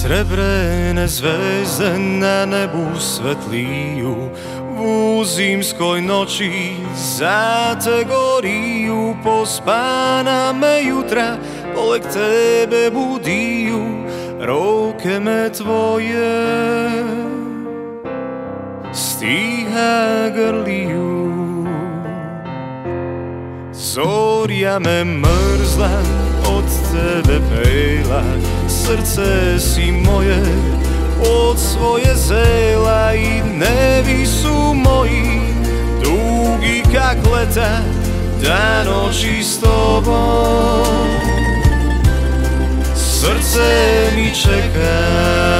Srebrene zvezde na nebu svetliju U zimskoj noći za te goriju Pospana me jutra, poleg tebe budiju Roke me tvoje. Stiha grliju Zorja me mrzla, od tebe pela Srce si moje, od svoje zela I nevi su moji, dugi kak leta Da noći s tobom Srce mi čeka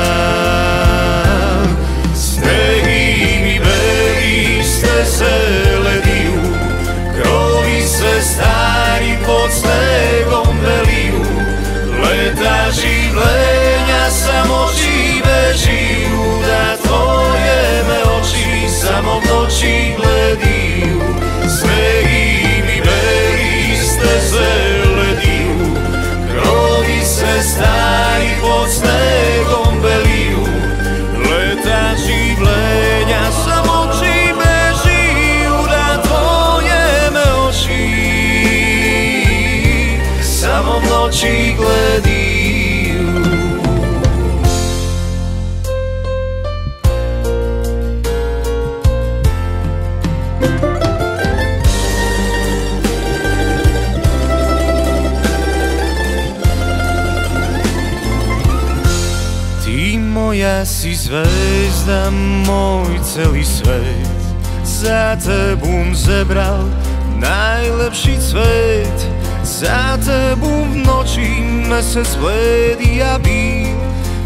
moja si zvezda, moj celý svet. Za tebom zebral najlepší cvet. Za tebom v noči mesec bledy a bíl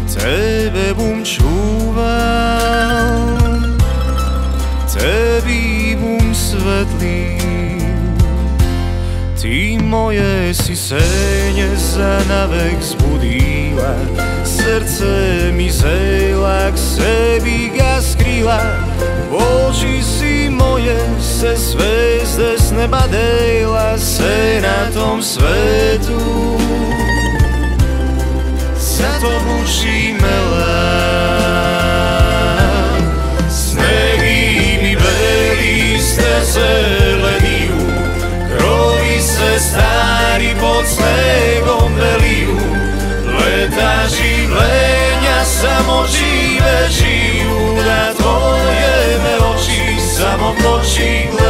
Tebe bum čúval Tebi bum svetlil. Ty moje si senje za navek zbudila Srdce mi zela, k sebi ga skrila oči si moje se zvezde z neba dejla Se na tom svetu watching.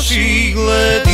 Samo v noći glediju